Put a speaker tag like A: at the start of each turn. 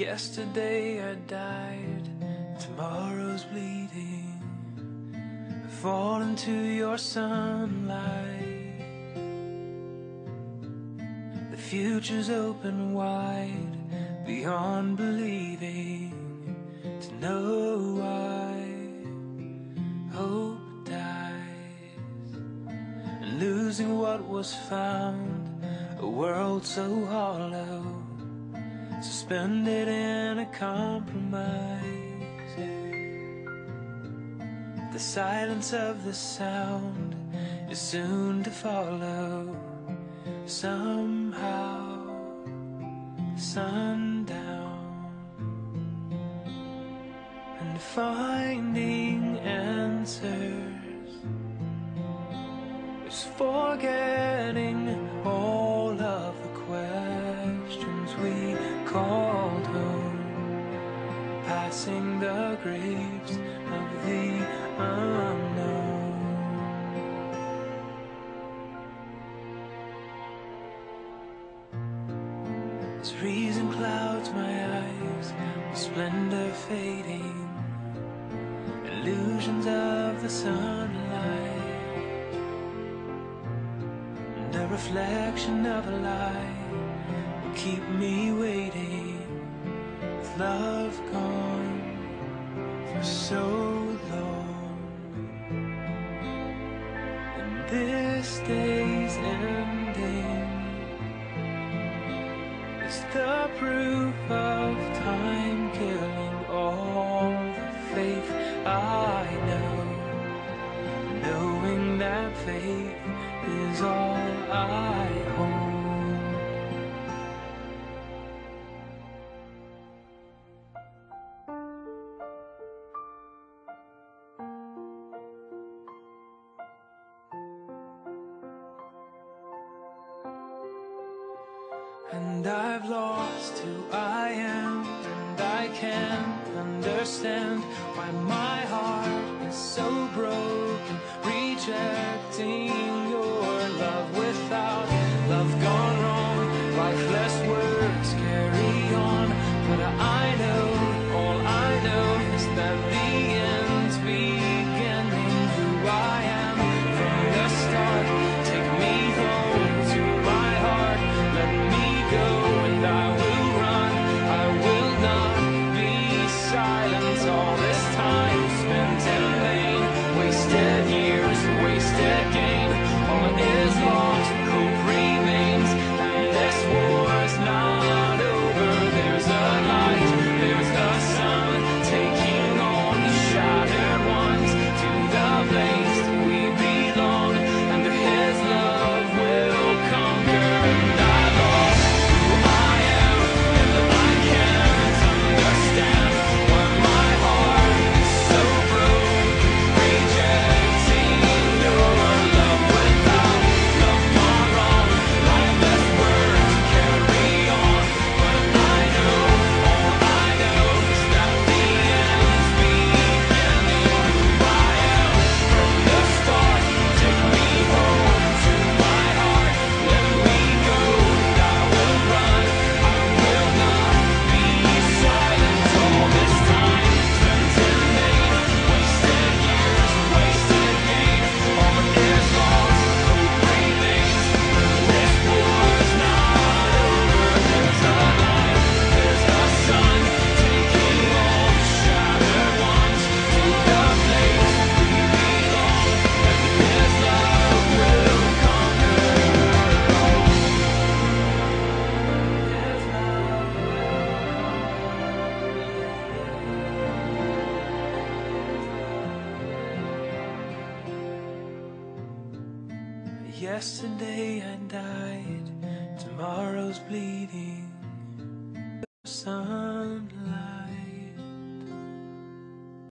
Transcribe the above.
A: Yesterday I died, tomorrow's bleeding. I fall into your sunlight. The future's open wide, beyond believing. To know why hope dies, and losing what was found, a world so hollow suspended in a compromise. The silence of the sound is soon to follow. Somehow, sundown, and finding answers is forgetting called home, passing the graves of the unknown. As reason clouds my eyes, splendor fading, illusions of the sunlight, and a reflection of a light keep me waiting. With love gone for so long, and this day's ending is the proof of time killing all the faith I know. Knowing that faith And I've lost who I am, and I can't understand why my heart is so broken, rejecting your love without love gone wrong. Lifeless words Yesterday I died, tomorrow's bleeding. Sunlight.